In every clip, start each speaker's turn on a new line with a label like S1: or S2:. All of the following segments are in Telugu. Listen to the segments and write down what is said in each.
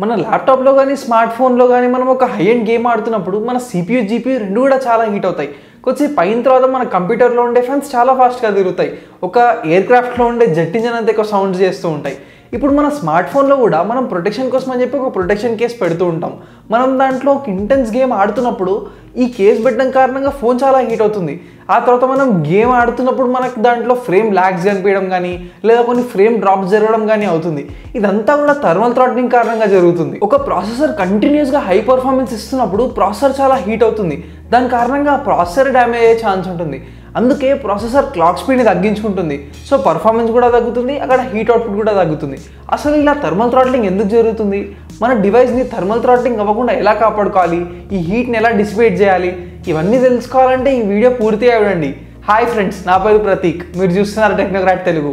S1: మన ల్యాప్టాప్లో కానీ స్మార్ట్ ఫోన్లో కానీ మనం ఒక హై అండ్ గేమ్ ఆడుతున్నప్పుడు మన సిపియూ జీపీయూ రెండు కూడా చాలా హీట్ అవుతాయి. కొద్దిసేపు పైన తర్వాత మన కంప్యూటర్లో ఉండే ఫ్యాన్స్ చాలా ఫాస్ట్గా తిరుగుతాయి. ఒక ఎయిర్ క్రాఫ్ట్లో ఉండే జెట్ ఇంజన్ అంత ఎక్కువ సౌండ్స్ చేస్తూ ఉంటాయి. ఇప్పుడు మన స్మార్ట్ ఫోన్లో కూడా మనం ప్రొటెక్షన్ కోసం అని చెప్పి ఒక ప్రొటెక్షన్ కేస్ పెడుతూ ఉంటాం. మనం దాంట్లో ఒక ఇంటెన్స్ గేమ్ ఆడుతున్నప్పుడు ఈ కేస్ పెట్టడం కారణంగా ఫోన్ చాలా హీట్ అవుతుంది. ఆ తర్వాత మనం గేమ్ ఆడుతున్నప్పుడు మనకు దాంట్లో ఫ్రేమ్ ల్యాగ్స్ కనిపించడం కానీ లేదా కొన్ని ఫ్రేమ్ డ్రాప్స్ జరగడం కానీ అవుతుంది. ఇదంతా కూడా థర్మల్ థ్రాట్లింగ్ కారణంగా జరుగుతుంది. ఒక ప్రాసెసర్ కంటిన్యూస్గా హై పర్ఫార్మెన్స్ ఇస్తున్నప్పుడు ప్రాసెసర్ చాలా హీట్ అవుతుంది. దాని కారణంగా ప్రాసెసర్ డ్యామేజ్ అయ్యే ఛాన్స్ ఉంటుంది. అందుకే ప్రాసెసర్ క్లాక్ స్పీడ్ని తగ్గించుకుంటుంది. సో పర్ఫార్మెన్స్ కూడా తగ్గుతుంది అక్కడ హీట్ అవుట్పుట్ కూడా తగ్గుతుంది. అసలు ఇలా థర్మల్ థ్రాట్లింగ్ ఎందుకు జరుగుతుంది? మన డివైస్ని థర్మల్ థ్రాట్లింగ్ అవ్వకుండా ఎలా కాపాడుకోవాలి? ఈ హీట్ని ఎలా డిసిపేట్ చేయాలి? ఇవన్నీ తెలుసుకోవాలంటే ఈ వీడియో పూర్తి అవ్వండి. హాయ్ ఫ్రెండ్స్ నా పేరు ప్రతీక్. మీరు చూస్తున్నారు టెక్నోక్రాట్ తెలుగు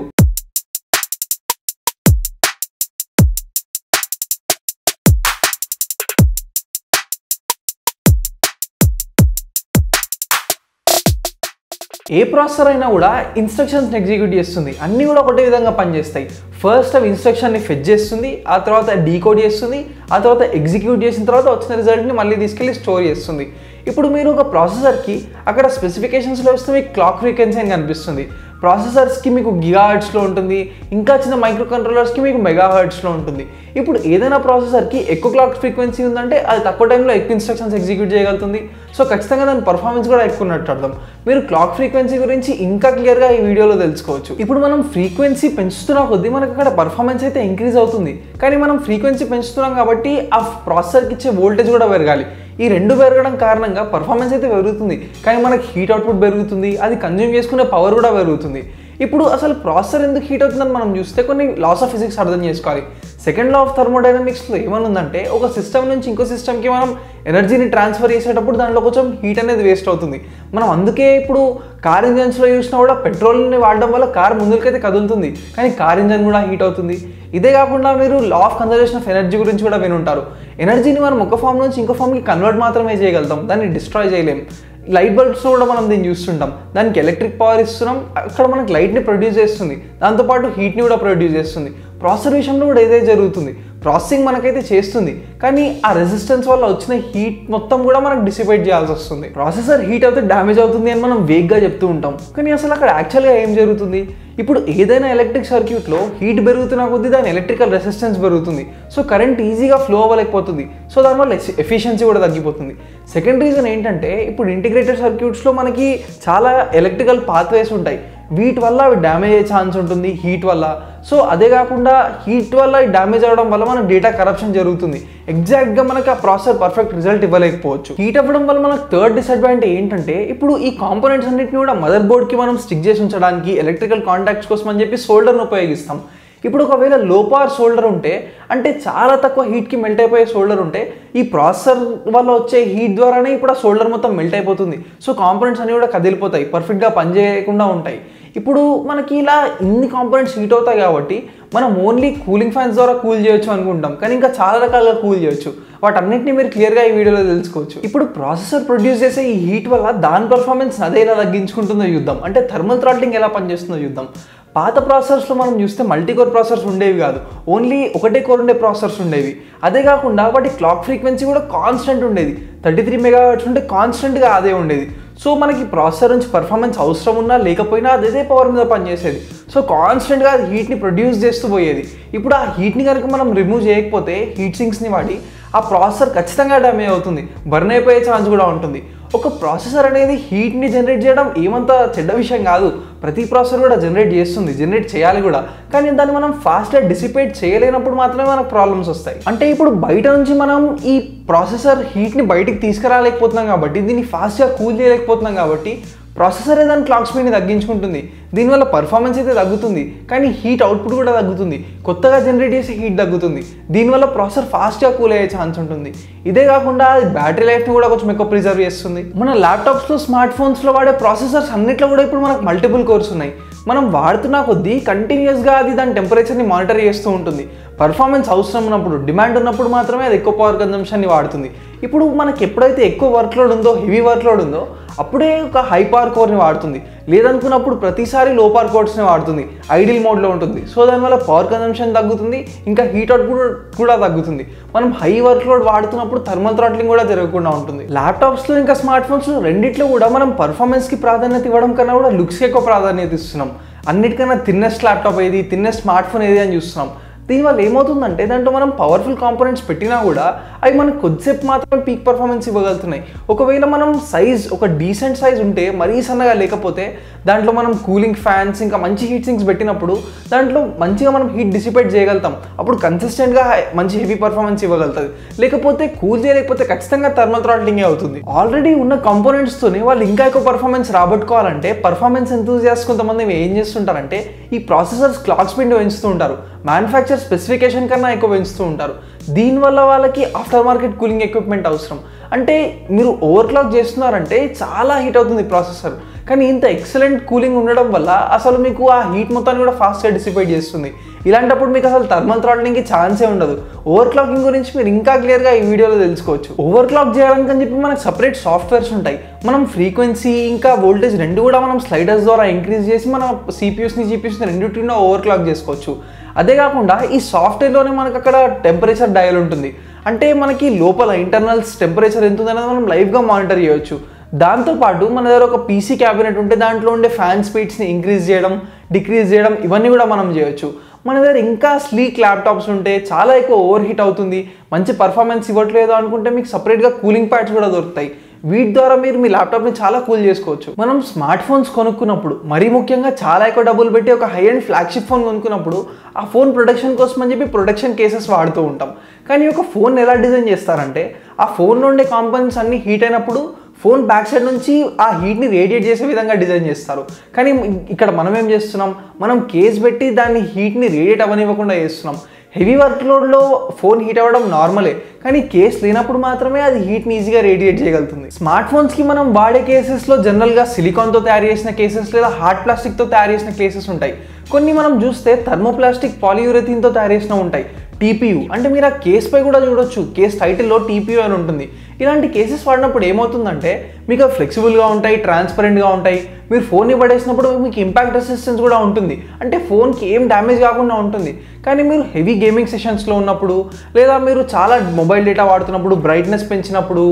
S1: ఏ ప్రాసెసర్ అయినా కూడా ఇన్స్ట్రక్షన్స్ ఎగ్జిక్యూట్ చేస్తుంది. అన్నీ కూడా ఒకటే విధంగా పనిచేస్తాయి. ఫస్ట్ అవి ఇన్స్ట్రక్షన్ని ఫెచ్ చేస్తుంది ఆ తర్వాత డీకోడ్ చేస్తుంది ఆ తర్వాత ఎగ్జిక్యూట్ చేసిన తర్వాత వచ్చిన రిజల్ట్ని మళ్ళీ తీసుకెళ్ళి స్టోర్ చేస్తుంది. ఇప్పుడు మీరు ఒక ప్రాసెసర్కి అక్కడ స్పెసిఫికేషన్స్లో వస్తే మీకు క్లాక్ ఫ్రీక్వెన్సీ అని కనిపిస్తుంది. ప్రాసెసర్స్కి మీకు గిగాహర్ట్స్లో ఉంటుంది ఇంకా చిన్న మైక్రో కంట్రోలర్స్కి మీకు మెగాహర్ట్స్లో ఉంటుంది. ఇప్పుడు ఏదైనా ప్రాసెసర్కి ఎక్కువ క్లాక్ ఫ్రీక్వెన్సీ ఉందంటే అది తక్కువ టైంలో ఎక్కువ ఇన్స్ట్రక్షన్స్ ఎగ్జిక్యూట్ చేయగలుగుతుంది. సో ఖచ్చితంగా దాని పర్ఫార్మెన్స్ కూడా ఎక్కువ ఉన్నట్టు అర్థం. మీరు క్లాక్ ఫ్రీక్వెన్సీ గురించి ఇంకా క్లియర్గా ఈ వీడియోలో తెలుసుకోవచ్చు. ఇప్పుడు మనం ఫ్రీక్వెన్సీ పెంచుతున్న కొద్దీ మనకు అక్కడ పర్ఫార్మెన్స్ అయితే ఇంక్రీజ్ అవుతుంది. కానీ మనం ఫ్రీక్వెన్సీ పెంచుతున్నాం కాబట్టి ఆ ప్రాసెసర్కి ఇచ్చే వోల్టేజ్ కూడా పెరగాలి. ఈ రెండు పెరగడం కారణంగా పర్ఫార్మెన్స్ అయితే పెరుగుతుంది. కానీ మనకి హీట్ అవుట్పుట్ పెరుగుతుంది. అది కన్జ్యూమ్ చేసుకునే పవర్ కూడా పెరుగుతుంది. ఇప్పుడు అసలు ప్రాసెసర్ ఎందుకు హీట్ అవుతుందని మనం చూస్తే కొన్ని లాస్ ఆఫ్ ఫిజిక్స్ అర్థం చేసుకోవాలి. సెకండ్ లా ఆఫ్ థర్మోడైనమిక్స్లో ఏమనుందంటే ఒక సిస్టమ్ నుంచి ఇంకో సిస్టమ్కి మనం ఎనర్జీని ట్రాన్స్ఫర్ చేసేటప్పుడు దాంట్లో కొంచెం హీట్ అనేది వేస్ట్ అవుతుంది. మనం అందుకే ఇప్పుడు కార్ ఇంజన్స్లో చూసినా కూడా పెట్రోల్ని వాడడం వల్ల కార్ ముందుకైతే కదులుతుంది. కానీ కార్ ఇంజన్ కూడా హీట్ అవుతుంది. ఇదే కాకుండా మీరు law of conservation of energy గురించి కూడా వినుంటారు. ఎనర్జీని మనం ఒక ఫామ్ నుంచి ఇంకో ఫామ్కి కన్వర్ట్ మాత్రమే చేయగలుగుతాం. దాన్ని డిస్ట్రాయ్ చేయలేం. లైట్ బల్బ్స్ కూడా మనం దీన్ని చూస్తుంటాం. దానికి ఎలక్ట్రిక్ పవర్ ఇస్తున్నాం. అక్కడ మనకి లైట్ని ప్రొడ్యూస్ చేస్తుంది. దాంతోపాటు హీట్ని కూడా ప్రొడ్యూస్ చేస్తుంది. ప్రాసెసర్ విషయంలో కూడా ఏదైతే జరుగుతుంది. ప్రాసెసింగ్ మనకైతే చేస్తుంది. కానీ ఆ రెసిస్టెన్స్ వల్ల వచ్చిన హీట్ మొత్తం కూడా మనకు డిసిపేట్ చేయాల్సి వస్తుంది. ప్రాసెసర్ హీట్ అయితే డ్యామేజ్ అవుతుంది అని మనం వేగ్గా చెప్తూ ఉంటాం. కానీ అసలు అక్కడ యాక్చువల్గా ఏం జరుగుతుంది? ఇప్పుడు ఏదైనా ఎలక్ట్రిక్ సర్క్యూట్లో హీట్ పెరుగుతున్న కొద్దీ దాని ఎలక్ట్రికల్ రెసిస్టెన్స్ పెరుగుతుంది. సో కరెంట్ ఈజీగా ఫ్లో అవ్వలేకపోతుంది. సో దానివల్ల ఎఫిషియన్సీ కూడా తగ్గిపోతుంది. సెకండ్ రీజన్ ఏంటంటే ఇప్పుడు ఇంటిగ్రేటెడ్ సర్క్యూట్స్లో మనకి చాలా ఎలక్ట్రికల్ పాత్వేస్ ఉంటాయి. వీటి వల్ల అవి డ్యామేజ్ అయ్యే ఛాన్స్ ఉంటుంది హీట్ వల్ల. సో అదే కాకుండా హీట్ వల్ల డ్యామేజ్ అవ్వడం వల్ల మన డేటా కరప్షన్ జరుగుతుంది. ఎగ్జాక్ట్గా మనకి ఆ ప్రాసెసర్ పర్ఫెక్ట్ రిజల్ట్ ఇవ్వలేకపోవచ్చు. హీట్ అవ్వడం వల్ల మనకు థర్డ్ డిసడ్వాంటేజ్ ఏంటంటే ఇప్పుడు ఈ కాంపోనెంట్స్ అన్నింటిని కూడా మదర్ బోర్డ్కి మనం స్టిక్ చేసి ఉంచడానికి ఎలక్ట్రికల్ కాంటాక్ట్స్ కోసం అని చెప్పి సోల్డర్ను ఉపయోగిస్తాం. ఇప్పుడు ఒకవేళ లో పవర్ షోల్డర్ ఉంటే అంటే చాలా తక్కువ హీట్కి మెల్ట్ అయిపోయే షోల్డర్ ఉంటే ఈ ప్రాసెసర్ వల్ల వచ్చే హీట్ ద్వారానే ఇప్పుడు ఆ షోల్డర్ మొత్తం మెల్ట్ అయిపోతుంది. సో కాంపోనెంట్స్ అన్ని కూడా కదిలిపోతాయి పర్ఫెక్ట్గా పనిచేయకుండా ఉంటాయి. ఇప్పుడు మనకి ఇలా ఇన్ని కాంపోనెంట్స్ హీట్ అవుతాయి కాబట్టి మనం ఓన్లీ కూలింగ్ ఫ్యాన్స్ ద్వారా కూల్ చేయొచ్చు అనుకుంటాం. కానీ ఇంకా చాలా రకాలుగా కూల్ చేయొచ్చు. వాటన్నిటిని మీరు క్లియర్గా ఈ వీడియోలో తెలుసుకోవచ్చు. ఇప్పుడు ప్రాసెసర్ ప్రొడ్యూస్ చేసే ఈ హీట్ వల్ల దాని పర్ఫార్మెన్స్ అదే ఎలా తగ్గించుకుంటుందో చూద్దాం. అంటే థర్మల్ థ్రాట్లింగ్ ఎలా పనిచేస్తుందో చూద్దాం. పాత ప్రాసెసర్స్లో మనం చూస్తే మల్టీ కోర్ ప్రాసెసర్స్ ఉండేవి కాదు. ఓన్లీ ఒకటే కోర్ ఉండే ప్రాసెసర్స్ ఉండేవి. అదే కాకుండా వాటి క్లాక్ ఫ్రీక్వెన్సీ కూడా కాన్స్టెంట్ ఉండేది. థర్టీ త్రీ మెగా ఉంటే కాన్స్టెంట్గా అదే ఉండేది. సో మనకి ప్రాసెసర్ నుంచి పర్ఫార్మెన్స్ అవసరం ఉన్నా లేకపోయినా అదే పవర్ మీద పనిచేసేది. సో కాన్స్టెంట్గా అది హీట్ని ప్రొడ్యూస్ చేస్తూ పోయేది. ఇప్పుడు ఆ హీట్ని కనుక మనం రిమూవ్ చేయకపోతే హీట్ సింక్స్ని వాడి ఆ ప్రాసెసర్ ఖచ్చితంగా డ్యామేజ్ అవుతుంది. బర్న్ అయిపోయే ఛాన్స్ కూడా ఉంటుంది. ఒక ప్రాసెసర్ అనేది హీట్ని జనరేట్ చేయడం ఏమంత చెడ్డ విషయం కాదు. ప్రతి ప్రాసెసర్ కూడా జనరేట్ చేస్తుంది జనరేట్ చేయాలి కూడా. కానీ దాన్ని మనం ఫాస్ట్గా డిసిపేట్ చేయలేనప్పుడు మాత్రమే మనకు ప్రాబ్లమ్స్ వస్తాయి. అంటే ఇప్పుడు బయట నుంచి మనం ఈ ప్రాసెసర్ హీట్ని బయటికి తీసుకురాలేకపోతున్నాం కాబట్టి దీన్ని ఫాస్ట్గా కూల్ చేయలేకపోతున్నాం కాబట్టి ప్రాసెసర్ దాని క్లాక్ స్పీడ్ని తగ్గించుకుంటుంది. దీనివల్ల పర్ఫార్మెన్స్ అయితే తగ్గుతుంది. కానీ హీట్ అవుట్పుట్ కూడా తగ్గుతుంది. కొత్తగా జనరేట్ చేసే హీట్ తగ్గుతుంది. దీనివల్ల ప్రాసెసర్ ఫాస్ట్గా కూల్ అయ్యే ఛాన్స్ ఉంటుంది. ఇదే కాకుండా అది బ్యాటరీ లైఫ్ని కూడా కొంచెం ఎక్కువ ప్రిజర్వ్ చేస్తుంది. మన ల్యాప్టాప్స్లో స్మార్ట్ ఫోన్స్లో వాడే ప్రాసెసర్స్ అన్నిట్లో కూడా ఇప్పుడు మనకు మల్టిపుల్ కోర్స్ ఉన్నాయి. మనం వాడుతున్న కొద్దీ కంటిన్యూస్గా అది దాని టెంపరేచర్ని మానిటర్ చేస్తూ ఉంటుంది. పర్ఫార్మెన్స్ అవసరం ఉన్నప్పుడు డిమాండ్ ఉన్నప్పుడు మాత్రమే అది ఎక్కువ పవర్ కన్జంప్షన్ని వాడుతుంది. ఇప్పుడు మనకి ఎప్పుడైతే ఎక్కువ వర్క్ లోడ్ ఉందో హెవీ వర్క్ లోడ్ ఉందో అప్పుడే ఒక హై పవర్ కోర్ని వాడుతుంది. లేదనుకున్నప్పుడు ప్రతిసారి లో పవర్ కోర్స్ని వాడుతుంది. ఐడిల్ మోడ్లో ఉంటుంది. సో దానివల్ల పవర్ కన్జంప్షన్ తగ్గుతుంది ఇంకా హీట్ అవుట్ కూడా కూడా తగ్గుతుంది. మనం హై వర్క్ లోడ్ వాడుతున్నప్పుడు థర్మల్ థ్రాట్లింగ్ కూడా జరగకుండా ఉంటుంది. ల్యాప్టాప్స్లో ఇంకా స్మార్ట్ ఫోన్స్లో రెండిట్లో కూడా మనం పర్ఫార్మెన్స్కి ప్రాధాన్యత ఇవ్వడం కన్నా కూడా లుక్స్కి ఎక్కువ ప్రాధాన్యత ఇస్తున్నాం. అన్నిటికన్నా తిన్నెస్ట్ ల్యాప్టాప్ ఏది తిన్నెస్ట్ స్మార్ట్ ఫోన్ ఏది అని చూస్తున్నాం. దీనివల్ల ఏమవుతుందంటే దాంట్లో మనం పవర్ఫుల్ కాంపోనెంట్స్ పెట్టినా కూడా అవి మనకు కొద్దిసేపు మాత్రమే పీక్ పర్ఫార్మెన్స్ ఇవ్వగలుగుతున్నాయి. ఒకవేళ మనం సైజ్ ఒక డీసెంట్ సైజ్ ఉంటే మరీ సన్నగా లేకపోతే దాంట్లో మనం కూలింగ్ ఫ్యాన్స్ ఇంకా మంచి హీట్ సింగ్స్ పెట్టినప్పుడు దాంట్లో మంచిగా మనం హీట్ డిసిపేట్ చేయగలుగుతాం. అప్పుడు కన్సిస్టెంట్గా మంచి హెవీ పర్ఫార్మెన్స్ ఇవ్వగలుగుతుంది. లేకపోతే కూల్ చేయలేకపోతే ఖచ్చితంగా థర్మల్ థ్రాట్లింగే అవుతుంది. ఆల్రెడీ ఉన్న కంపోనెంట్స్తోనే వాళ్ళు ఇంకా ఎక్కువ పర్ఫార్మెన్స్ రాబట్టుకోవాలంటే పర్ఫార్మెన్స్ ఎంతూజియాస్ కొంతమంది ఏం చేస్తుంటారంటే ఈ ప్రాసెసర్స్ క్లాక్ స్పీడ్ పెంచుతూ ఉంటారు. మ్యానుఫ్యాక్చర్ స్పెసిఫికేషన్ కన్నా ఎక్కువ పెంచుతూ ఉంటారు. దీనివల్ల వాళ్ళకి ఆఫ్టర్ మార్కెట్ కూలింగ్ ఎక్విప్మెంట్ అవసరం. అంటే మీరు ఓవర్ క్లాక్ చేస్తున్నారంటే చాలా హీట్ అవుతుంది ప్రాసెసర్ కానీ ఇంత ఎక్సలెంట్ కూలింగ్ ఉండడం వల్ల అసలు మీకు ఆ హీట్ మొత్తాన్ని కూడా ఫాస్ట్గా డిసిపేట్ చేస్తుంది. ఇలాంటప్పుడు మీకు అసలు థర్మల్ థ్రాట్లింగ్కి ఛాన్సే ఉండదు. ఓవర్ క్లాకింగ్ గురించి మీరు ఇంకా క్లియర్గా ఈ వీడియోలో తెలుసుకోవచ్చు. ఓవర్ క్లాక్ చేయడానికి అని చెప్పి మనకు సపరేట్ సాఫ్ట్వేర్స్ ఉంటాయి. మనం ఫ్రీక్వెన్సీ ఇంకా వోల్టేజ్ రెండు కూడా మనం స్లైడర్స్ ద్వారా ఇంక్రీజ్ చేసి మన సిపిఎస్ని జీపీయూస్ని రెండింటిని ఓవర్ క్లాక్ చేసుకోవచ్చు. అదే కాకుండా ఈ సాఫ్ట్వేర్లోనే మనకు అక్కడ టెంపరేచర్ డయల్ ఉంటుంది. అంటే మనకి లోపల ఇంటర్నల్స్ టెంపరేచర్ ఎంత ఉందనేది మనం లైవ్గా మానిటర్ చేయవచ్చు దాంతోపాటు మన దగ్గర ఒక పీసీ క్యాబినెట్ ఉంటే దాంట్లో ఉండే ఫ్యాన్ స్పీడ్స్ని ఇంక్రీజ్ చేయడం డిక్రీజ్ చేయడం ఇవన్నీ కూడా మనం చేయొచ్చు. మన దగ్గర ఇంకా స్లీక్ ల్యాప్టాప్స్ ఉంటే చాలా ఎక్కువ ఓవర్ హీట్ అవుతుంది. మంచి పర్ఫార్మెన్స్ ఇవ్వట్లేదు అనుకుంటే మీకు సపరేట్గా కూలింగ్ ప్యాడ్స్ కూడా దొరుకుతాయి. వీటి ద్వారా మీరు మీ ల్యాప్టాప్ని చాలా కూల్ చేసుకోవచ్చు. మనం స్మార్ట్ ఫోన్స్ కొనుక్కున్నప్పుడు మరీ ముఖ్యంగా చాలా ఎక్కువ డబ్బులు పెట్టి ఒక హై అండ్ ఫ్లాగ్షిప్ ఫోన్ కొనుక్కున్నప్పుడు ఆ ఫోన్ ప్రొటెక్షన్ కోసం అని చెప్పి ప్రొటెక్షన్ కేసెస్ వాడుతూ ఉంటాం. కానీ ఒక ఫోన్ ఎలా డిజైన్ చేస్తారంటే ఆ ఫోన్లో ఉండే కాంపోనెంట్స్ అన్ని హీట్ అయినప్పుడు ఫోన్ బ్యాక్ సైడ్ నుంచి ఆ హీట్ని రేడియేట్ చేసే విధంగా డిజైన్ చేస్తారు. కానీ ఇక్కడ మనం ఏం చేస్తున్నాం? మనం కేస్ పెట్టి దాన్ని హీట్ని రేడియేట్ అవ్వనివ్వకుండా చేస్తున్నాం. హెవీ వర్క్ లోడ్లో ఫోన్ హీట్ అవ్వడం నార్మలే. కానీ కేస్ లేనప్పుడు మాత్రమే అది హీట్ని ఈజీగా రేడియేట్ చేయగలుగుతుంది. స్మార్ట్ ఫోన్స్కి మనం వాడే కేసెస్లో జనరల్గా సిలికాన్తో తయారు చేసిన కేసెస్ లేదా హార్డ్ ప్లాస్టిక్తో తయారు చేసిన కేసెస్ ఉంటాయి. కొన్ని మనం చూస్తే థర్మోప్లాస్టిక్ పాలియూరథీన్తో తయారు చేసిన ఉంటాయి. టీపీయూ అంటే మీరు ఆ కేసుపై కూడా చూడొచ్చు. కేస్ టైటిల్లో టీపీయూ అని ఉంటుంది. ఇలాంటి కేసెస్ వాడినప్పుడు ఏమవుతుందంటే మీకు అవి ఫ్లెక్సిబుల్గా ఉంటాయి ట్రాన్స్పరెంట్గా ఉంటాయి. మీరు ఫోన్ని పడేసినప్పుడు మీకు ఇంపాక్ట్ రెసిస్టెన్స్ కూడా ఉంటుంది. అంటే ఫోన్కి ఏం డ్యామేజ్ కాకుండా ఉంటుంది. కానీ మీరు హెవీ గేమింగ్ సెషన్స్లో ఉన్నప్పుడు లేదా మీరు చాలా మొబైల్ డేటా వాడుతున్నప్పుడు బ్రైట్నెస్ పెంచినప్పుడు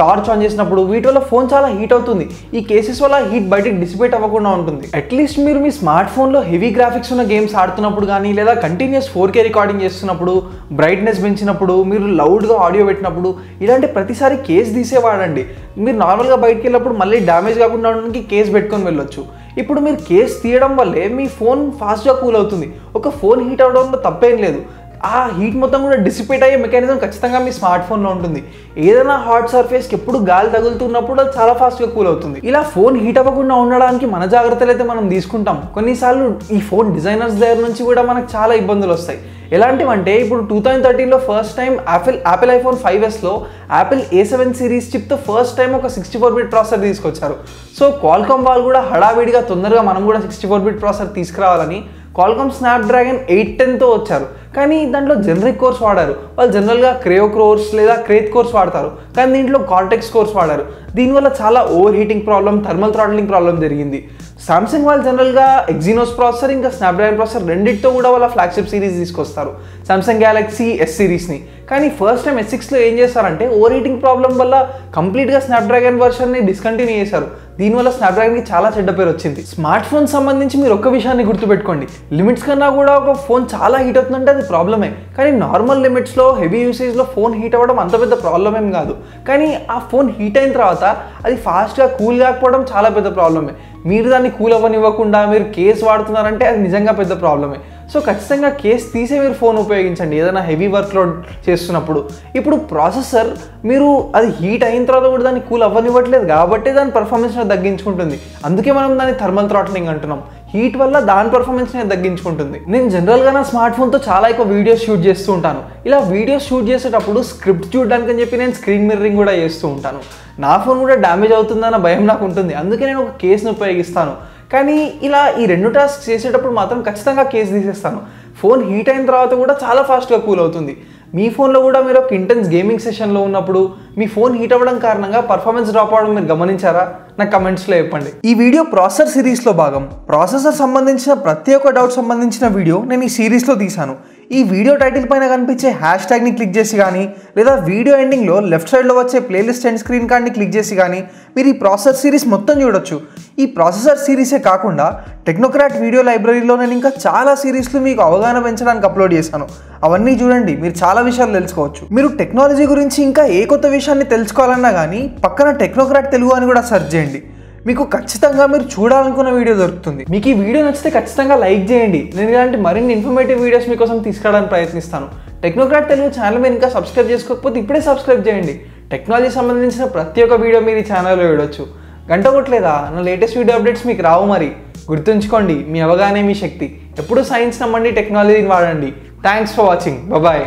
S1: టార్చ్ ఆన్ చేసినప్పుడు వీటి వల్ల ఫోన్ చాలా హీట్ అవుతుంది. ఈ కేసెస్ వల్ల హీట్ బయటకు డిసిపేట్ అవ్వకుండా ఉంటుంది. అట్లీస్ట్ మీరు మీ స్మార్ట్ ఫోన్లో హెవీ గ్రాఫిక్స్ ఉన్న గేమ్స్ ఆడుతున్నప్పుడు కానీ లేదా కంటిన్యూస్ ఫోర్ కే రికార్డింగ్ చేస్తున్నప్పుడు బ్రైట్నెస్ పెంచినప్పుడు మీరు లౌడ్గా ఆడియో పెట్టినప్పుడు ఇలాంటి ప్రతిసారి కేస్ తీసే వాడండి మీరు నార్మల్గా బయటికి వెళ్ళినప్పుడు మళ్ళీ డ్యామేజ్ కాకుండా ఉండడానికి కేస్ పెట్టుకొని వెళ్ళొచ్చు. ఇప్పుడు మీరు కేస్ తీయడం వల్లే మీ ఫోన్ ఫాస్ట్గా కూల్ అవుతుంది. ఒక ఫోన్ హీట్ అవడంలో తప్పేం లేదు. ఆ హీట్ మొత్తం కూడా డిసిపేట్ అయ్యే మెకానిజం ఖచ్చితంగా మీ స్మార్ట్ ఫోన్లో ఉంటుంది. ఏదైనా హాట్ సర్ఫేస్కి ఎప్పుడు గాలి తగులుతున్నప్పుడు అది చాలా ఫాస్ట్గా కూల్ అవుతుంది. ఇలా ఫోన్ హీట్ అవ్వకుండా ఉండడానికి మన జాగ్రత్తలు అయితే మనం తీసుకుంటాం. కొన్నిసార్లు ఈ ఫోన్ డిజైనర్స్ దగ్గర నుంచి కూడా మనకు చాలా ఇబ్బందులు వస్తాయి. ఎలాంటివంటే ఇప్పుడు two thousand థర్టీన్లో first time Apple Apple iPhone five ఎస్లో Apple A seven series చిప్తో ఫస్ట్ టైం ఒక సిక్స్టీ ఫోర్ బిట్ ప్రాసెసర్ తీసుకొచ్చారు. సో క్వాల్కామ్ వాళ్ళు కూడా హడావిడిగా తొందరగా మనం కూడా సిక్స్టీ ఫోర్ బిట్ ప్రాసెసర్ తీసుకురావాలని క్వాల్కామ్ స్నాప్డ్రాగన్ ఎయిట్ టెన్తో వచ్చారు. కానీ దాంట్లో జనరిక్ కోర్స్ వాడారు. వాళ్ళు జనరల్గా క్రేయో కోర్స్ లేదా క్రేత్ కోర్స్ వాడతారు. కానీ దీంట్లో కార్టెక్స్ కోర్స్ వాడారు. దీనివల్ల చాలా over heating problem thermal throttling problem జరిగింది. సామ్సంగ్ వాళ్ళు జనరల్గా ఎగ్జినోస్ ప్రాసెసర్ ఇంకా స్నాప్డ్రాగన్ ప్రాసెసర్ రెండింటితో కూడా వాళ్ళ ఫ్లాగ్షిప్ సిరీస్ తీసుకొస్తారు. సామ్సంగ్ గ్యాలక్సీ ఎస్ సిరీస్ని కానీ ఫస్ట్ టైం ఎస్ సిక్స్లో ఏం చేస్తారంటే ఓవర్ హీటింగ్ ప్రాబ్లం వల్ల కంప్లీట్గా స్నాప్డ్రాగన్ వర్షన్ని డిస్కంటిన్యూ చేశారు. దీనివల్ల స్నాప్డ్రాగన్కి చాలా చెడ్డ పేరు వచ్చింది. స్మార్ట్ ఫోన్ సంబంధించి మీరు ఒక్క విషయాన్ని గుర్తుపెట్టుకోండి. లిమిట్స్ కన్నా కూడా ఒక ఫోన్ చాలా హీట్ అవుతుందంటే అది ప్రాబ్లమే కానీ నార్మల్ లిమిట్స్లో హెవీ యూసేజ్లో ఫోన్ హీట్ అవ్వడం అంత పెద్ద ప్రాబ్లం ఏం కాదు. కానీ ఆ ఫోన్ హీట్ అయిన తర్వాత అది ఫాస్ట్గా కూల్ కాకపోవడం చాలా పెద్ద ప్రాబ్లమే మీరు దాన్ని కూల్ అవ్వనివ్వకుండా మీరు కేస్ వాడుతున్నారంటే అది నిజంగా పెద్ద ప్రాబ్లమే సో ఖచ్చితంగా కేస్ తీసే మీరు ఫోన్ ఉపయోగించండి. ఏదైనా హెవీ వర్క్లోడ్ చేస్తున్నప్పుడు. ఇప్పుడు ప్రాసెసర్ మీరు అది హీట్ అయిన తర్వాత కూడా దాన్ని కూల్ అవ్వనివ్వట్లేదు కాబట్టి దాని పర్ఫార్మెన్స్ తగ్గించుకుంటుంది. అందుకే మనం దాన్ని థర్మల్ థ్రాట్లింగ్ అంటున్నాం. హీట్ వల్ల దాని పర్ఫార్మెన్స్ని తగ్గించుకుంటుంది. నేను జనరల్గా నా స్మార్ట్ ఫోన్తో చాలా ఎక్కువ వీడియోస్ షూట్ చేస్తూ ఉంటాను. ఇలా వీడియోస్ షూట్ చేసేటప్పుడు స్క్రిప్ట్ చూడడానికి అని చెప్పి నేను స్క్రీన్ మిర్రింగ్ కూడా చేస్తూ ఉంటాను. నా ఫోన్ కూడా డ్యామేజ్ అవుతుందన్న భయం నాకు ఉంటుంది. అందుకే నేను ఒక కేస్ని ఉపయోగిస్తాను. కానీ ఇలా ఈ రెండు టాస్క్ చేసేటప్పుడు మాత్రం ఖచ్చితంగా కేసు తీసేస్తాను. ఫోన్ హీట్ అయిన తర్వాత కూడా చాలా ఫాస్ట్గా కూల్ అవుతుంది. మీ ఫోన్లో కూడా మీరు ఒక ఇంటెన్స్ గేమింగ్ సెషన్లో ఉన్నప్పుడు మీ ఫోన్ హీట్ అవ్వడం కారణంగా పర్ఫార్మెన్స్ డ్రాప్ అవ్వడం మీరు గమనించారా? నాకు కమెంట్స్లో చెప్పండి. ఈ వీడియో ప్రాసెసర్ సిరీస్లో భాగం. ప్రాసెసర్ సంబంధించిన ప్రతి ఒక్క డౌట్ సంబంధించిన వీడియో నేను ఈ సిరీస్లో తీశాను. ఈ వీడియో టైటిల్ పైన కనిపించే హ్యాష్ ట్యాగ్ని క్లిక్ చేసి కానీ లేదా వీడియో ఎండింగ్లో లెఫ్ట్ సైడ్లో వచ్చే ప్లేలిస్ట్ అండ్ స్క్రీన్ కార్డ్ని క్లిక్ చేసి కానీ మీరు ఈ ప్రాసెసర్ సిరీస్ మొత్తం చూడొచ్చు. ఈ ప్రాసెసర్ సిరీసే కాకుండా టెక్నోక్రాట్ వీడియో లైబ్రరీలో నేను ఇంకా చాలా సిరీస్లు మీకు అవగాహన పెంచడానికి అప్లోడ్ చేశాను. అవన్నీ చూడండి మీరు చాలా విషయాలు తెలుసుకోవచ్చు. మీరు టెక్నాలజీ గురించి ఇంకా ఏ కొత్త విషయాన్ని తెలుసుకోవాలన్నా కానీ పక్కన టెక్నోక్రాట్ తెలుగు అని కూడా సెర్చ్ చేయండి. మీకు ఖచ్చితంగా మీరు చూడాలనుకున్న వీడియో దొరుకుతుంది. మీకు ఈ వీడియో నచ్చితే ఖచ్చితంగా లైక్ చేయండి. నేను ఇలాంటి మరిన్ని ఇన్ఫర్మేటివ్ వీడియోస్ మీకోసం తీసుకురావడానికి ప్రయత్నిస్తాను. టెక్నోక్రాట్ తెలుగు ఛానల్ మీరు ఇంకా సబ్స్క్రైబ్ చేసుకోకపోతే ఇప్పుడే సబ్స్క్రైబ్ చేయండి. టెక్నాలజీ సంబంధించిన ప్రతి ఒక్క వీడియో మీరు ఈ ఛానల్లో చూడొచ్చు. గంట కొట్టలేదా? నా లేటెస్ట్ వీడియో అప్డేట్స్ మీకు రావు మరి. గుర్తుంచుకోండి మీ అవగానే మీ శక్తి. ఎప్పుడు సైన్స్ నమ్మండి టెక్నాలజీని వాడండి. Thanks for watching bye